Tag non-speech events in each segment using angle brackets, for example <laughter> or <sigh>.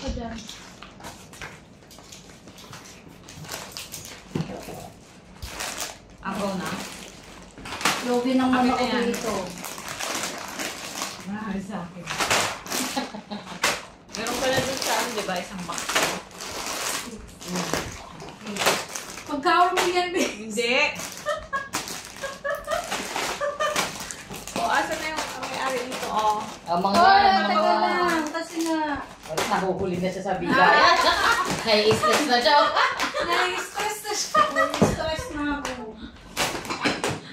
ka dyan. Ako na. Logi ng Akin mama na yan. dito. Mahal sa akin. <laughs> Meron pala dun sa ano, di ba? Isang box. Pagkaon mo yan, babe. Hindi. <laughs> o, asa na yung may-ari nito? Oh. Ang mga Oh, mga teka lang. Kasi nga, Wala, nahuhuli na siya sa <laughs> bigay. Nai-stress na siya. nai-stress na siya. Nai-stress na ako.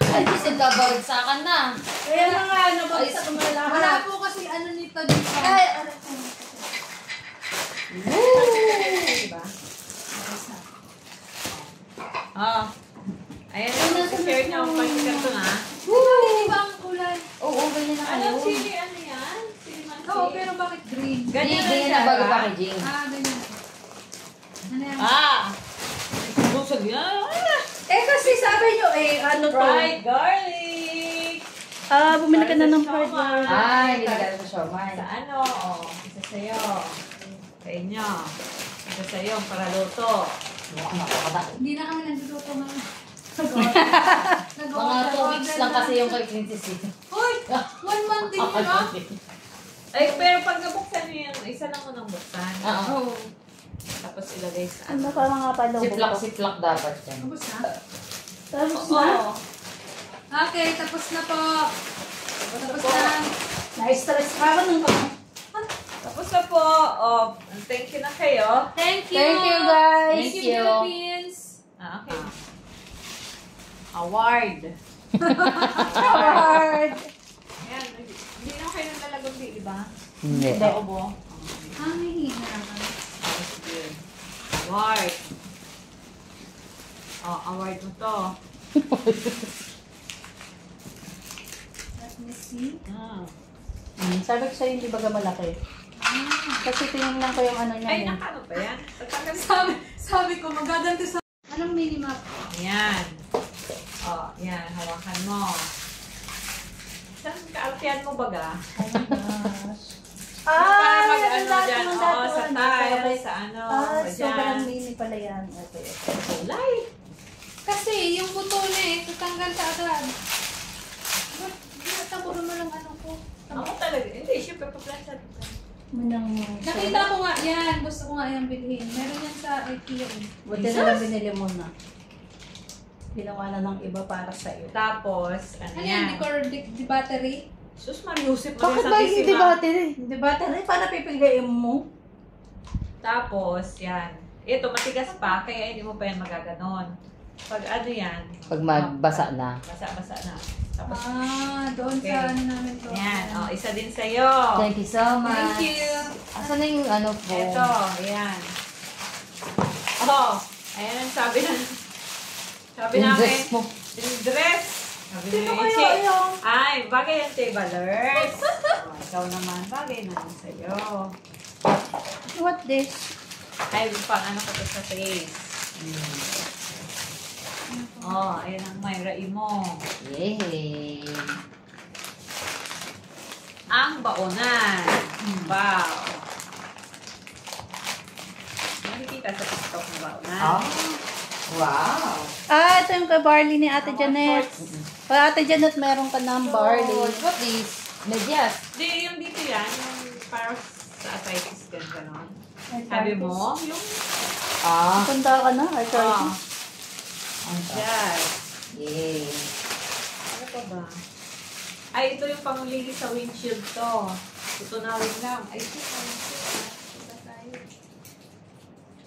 Ay, kasi babagsakan na. Kaya na nga, nabagsak mo na lahat. Wala po kasi ano nito dito. Ay, ano po. Diba? Oh. Ayan Ano, share niya ang pagkikat ko na. Hindi ba ang kulay? Oo, ganyan na kayo. Ano, chili ano Oo, pero bakit green? Ganyan na siya. na bago packaging. Ah, ganyan. Ano yan? Ah! Busog yan. Eh kasi sabi nyo eh, ano to? Fried garlic. Ah, bumili ka na ng Fried garlic. Ay, hindi sa siomay. Sa ano? Oh, isa sa'yo. Sa inyo. Isa sa'yo para luto. Hindi na kami nagluto <laughs> na. Mga 2 weeks lang kasi yung kay Princess eh. Hoy! One month din yun ah. Ay, pero pag nabuksan niyo yan, isa lang mo nang buksan. Oo. Tapos ilagay sa Ano ano. pa mga palo Siplak, siplak dapat yan. Tapos na? Tapos Oo. na? Okay, tapos na po. Tapos na. Na-stress pa ako nung Tapos na po. Oh, thank you na kayo. Thank you! Thank you, guys. Thank you. Philippines! Ah, okay. Award. <laughs> Hard! Ayan, hindi na kayo nalalagong di, di ba? Hindi. Sa ubo. Ah, may hina naman. Sige. Award. Oh, award mo to. Let me see. Ah. Mm, sabi ko sa'yo, hindi baga malaki. Kasi tinignan ko yung ano niya. Ay, eh. nakano ba yan? Sabi, sabi ko, magaganti sa... Anong minimap? Yan. Oh, yan. Hawakan mo. Saan kaalpian mo baga? Oh my gosh. para mag yan, ano dati dyan. mo, Oo, dati sa tile, sa ano, Ah, sa sobrang dyan. mini pala yan. Okay, okay. Kulay. Kasi yung buto na eh, tatanggal ka agad. Ba't Taburo mo lang ano ko. Ako talaga. Hindi, syempre pa-plancha. Manang, Nakita ko nga yan. Gusto ko nga yung bilhin. Meron yan sa IKEA eh. Buti na lang binili mo na. Ginawa na ng iba para sa'yo. Tapos, ano Ano yan? yan? Decor di, di battery? Sus, Mariusip Bakit ba hindi battery? Hindi battery? Paano pipiligayin mo? Tapos, yan. Ito, matigas pa, kaya hindi mo pa yan magaganon. Pag ano yan, Pag magbasa na. basa-basa na. Tapos, Ah, doon Okay. sa ano namin to. yan. Oh, isa din sa'yo. Thank you so much. Thank you. Asan na yung ano po? Ito, ayan. Oh, ayan ang sabi na. Sabi namin. dress mo. Dress. Sabi Sino ni kayo yung? Ay, bagay yung tablers. <laughs> oh, ikaw naman, bagay na lang sa'yo. What this? Ay, pang ano ko to sa face. Oh, ayan ang Myra Imo. Yay! Ang baonan. Wow. Nakikita sa TikTok ng baonan. Ah. Wow! Ah, ito yung Barley ni Ate Janet. Kay Ate Janet, meron ka ng barley. What is? Medyas. Di, yung dito yan, yung para sa arthritis gan ganon. Sabi mo, yung Ah. Punta ka na, ah, arthritis. yan. Yay! Ano pa ba? Ay, ito yung panglilis sa windshield to. Tutunawin lang. Ay, ito, ay, ito. Diba tayo?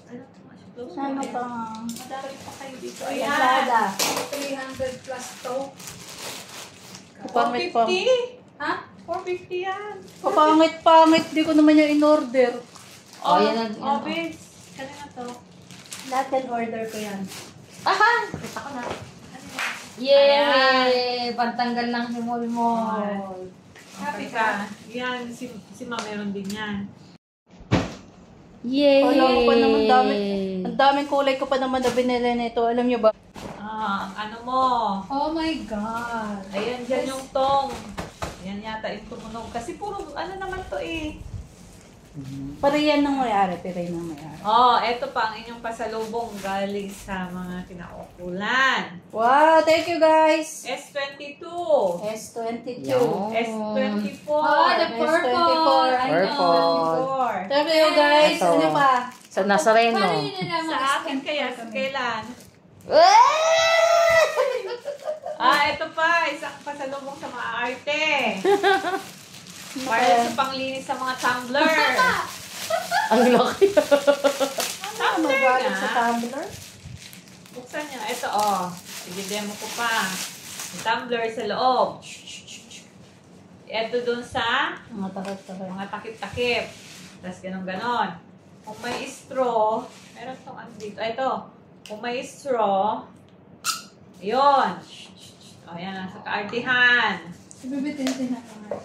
Ano to? Ito, Sana pa. Madami pa kayo dito. Ayan. Lazada. 300 plus to. Pangit pa. 450. Ha? 450 yan. Kapangit-pangit, di ko naman yung in-order. Oh, yan ang- yan Oh, ang- bes. Kanina to. Lahat yan order ko yan. Aha! Kita ko na. Yay! Pantanggal ng himol-mol. Happy ka. Yan, si, si Ma meron din yan. Yay! Wala ko pa naman dami. Ang daming kulay ko pa naman na binili nito. Alam niyo ba? Ah, ang ano mo. Oh my God. Ayan, dyan yung tong. Yan yata yung tumunog. Kasi puro, ano naman to eh. Para yan ng may-ari, pero yan ng may-ari. Oh, eto pa ang inyong pasalubong galing sa mga kinaukulan. Wow, thank you guys! S22. S22. Yan. S24. Oh, the purple. 24. I know. Purple. Guys! Ito. Ano pa? Sa Nazareno. Paano yun nalaman? Sa akin kaya, sa kailan? <laughs> Ah! Ito pa, isang pasalubong sa mga arte. <laughs> Para Ano sa panglinis sa mga tumbler. <laughs> Ang laki. Ano tumbler magalit sa nga. tumbler? Buksan nyo. Ito, oh. Sige, demo ko pa. Tumbler sa loob. Ito dun sa Mga takot-takot. mga takip-takip. Tapos ganon-ganon. Kung may straw, meron tong ano dito. Ah, Ito. Kung may straw, yun. O, yan. Nasa kaartihan. Bibitin din ako.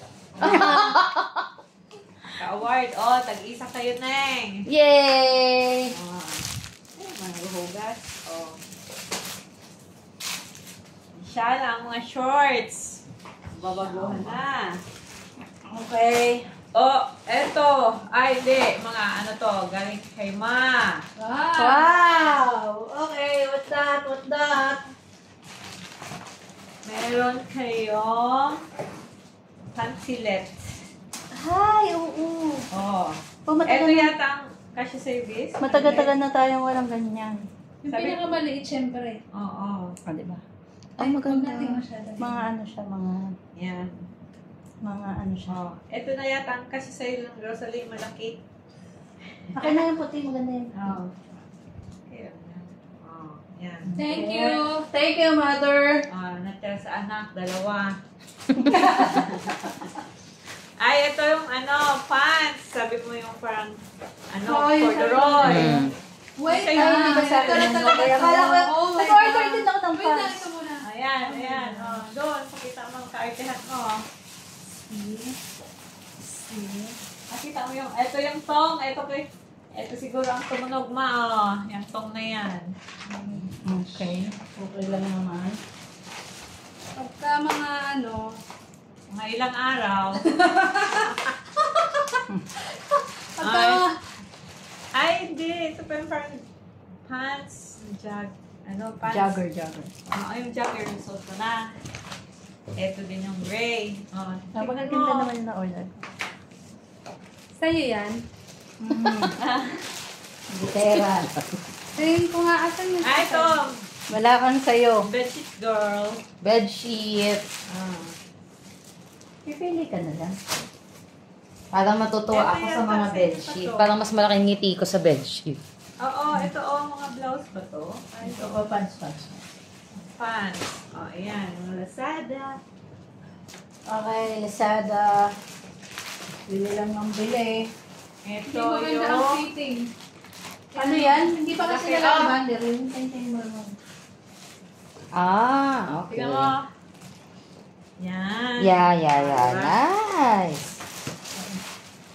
Ka-award. O, tag-isa kayo, Neng. Yay! O. Ay, mahuhugas. O. Siya lang mga shorts. Babaguhan na. Okay. Oh, eto. Ay, hindi. Mga ano to, galing kay Ma. Wow. Wow! Okay, what's that? What's that? Meron kayong pansilet. Hi, oo. Oh. Oh, Eto matagal, na, yata ang kasya service. matagal-tagal na tayong walang ganyan. Yung Sabi- pinakamaliit, syempre. Oo. O, di ba? Ay, Ay, maganda. Huwag natin masyado. Mga ano siya, mga, Yan. Mga ano siya. Oh. Eto na yata ang kasya sa'yo ng grocery malaki. Akin na yung puti, maganda yun. Oh. Okay. Oh. Yan. Thank you. Thank you, mother. Ah, natira sa anak, dalawa. <laughs> Ay, ito yung ano, pants. Sabi mo yung parang, ano, Oo, yung corduroy. Mm. Wait, Ay, hindi ba sa akin? Ito. Kaya ko, Oh nag-order din ako ng Wait na, pants. ito muna. Ayan, ayan. Oh, doon, pakita mo ang kaartehan mo. See? See? Nakita mo yung, ito yung tong, ito kay, ito siguro ang tumunog ma, oh. Yung tong na yan. Okay. Okay lang naman. Pagka mga ano, Mga ilang araw. <laughs> pagka, Ay, hindi. Ito pa yung parang pants, jog, ano, pants. Jogger, jogger. Oo, yung jogger, yung suot ko na. Ito din yung gray. Oh, mo. naman yung na-order. sa'yo yan. <laughs> Butera. Tingin ko nga, asan yung Ah, ito. Wala kang sayo. Bedsheet girl. Bedsheet. Ah. Pipili ka na lang. Parang matutuwa Ito ako sa yata, mga sino bedsheet. to? Parang mas malaking ngiti ko sa bedsheet. Oo, ito oh, mga blouse ba to? Ay, Ito ito pa, pants, pants. Pants. Oh, ayan. Yung Lazada. Okay, Lazada. Bili lang ng bili. Ito Hindi maganda ang yung... fitting. Ano yan? Hindi pa kasi Laki, nila ah. bander yun. Tingnan mo naman. Ah, okay. Tingnan mo. Yan. Yeah, yeah, yeah. Nice.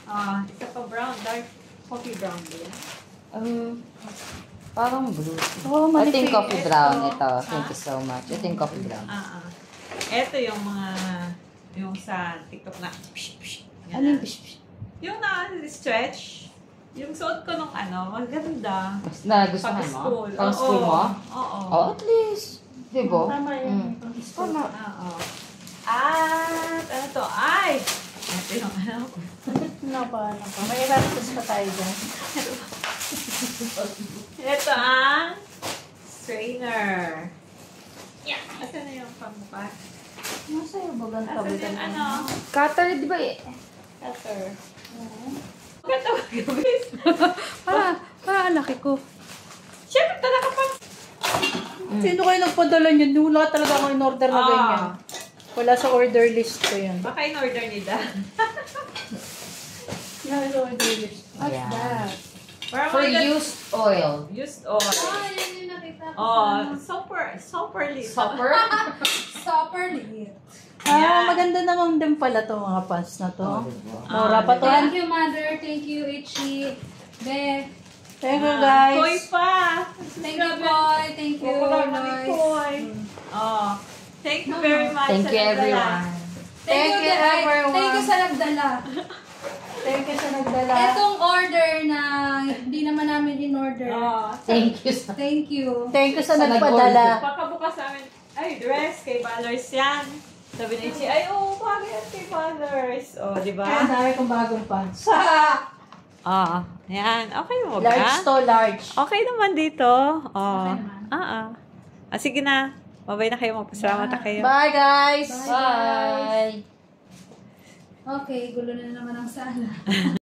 Ah, isa pa brown. Dark coffee brown din. Um, parang blue. Oh, yung manipis. coffee brown. Ito. Ito. Thank you so much. Ito yung coffee brown. Ah, ah. Ito yung mga... Yung sa TikTok na... Psh, psh, Ano yung bish bish? Yung na-stretch. Yung suot ko nung ano, maganda. Mas nagustuhan mo? Pag-school. Pang Oo. school mo? Oo. Oh, at least. Di ba? Tama Mm. yan. Tama. Oo. At ano to? Ay! Ito yung ano. <laughs> Ano pa, ano pa. May eratos pa tayo dyan. <laughs> Ito ang strainer. Yeah. Asan na yung pangbukas? Masaya ba ganito? Asan yung ano? Cutter, di ba eh? Cutter. Ganda ba gabis? <laughs> Ah, ah, laki ko. Siyempre talaga pang... Sino kayo nagpadala niyan? Wala talaga ako in-order na Ah. ganyan. Wala sa order list ko yan. Baka in-order ni Dan. <laughs> Wala sa order list. What's Ayan. that? Parang For mga- used oil. Used oil. Oh, yan yung nakita ko. Oh, super, super lit. Supper? Super <laughs> lit. Ah, Yan. maganda naman din pala to mga pants na to. Oh? Mura pa to. Thank you, mother. Thank you, Ichi. Be. Thank you Ah, Koy guys. pa. Thank you, boy. Thank you, Lois. Oh, thank you very much. Thank you everyone. Thank Thank you, everyone. Thank you sa nagdala. Thank you sa nagdala. Itong order na hindi naman namin in-order. Oh, Thank you sa... Thank you. Thank you sa Sa nagpadala. pagkabukas namin, ay, dress kay Ballers yan. Sabi ni Chi, ay, oo, bagay yan kay Ballers. O, oh, di ba? Kaya dami kong bagong pants. Oo, yan. Okay mo Large ba? to large. Okay naman dito. Oo. Okay naman. Ah, ah. Ah, sige na. Babay na kayo. Magpasalamat na kayo. Bye guys! Bye, Bye! Okay, gulo na naman ang sala. <laughs>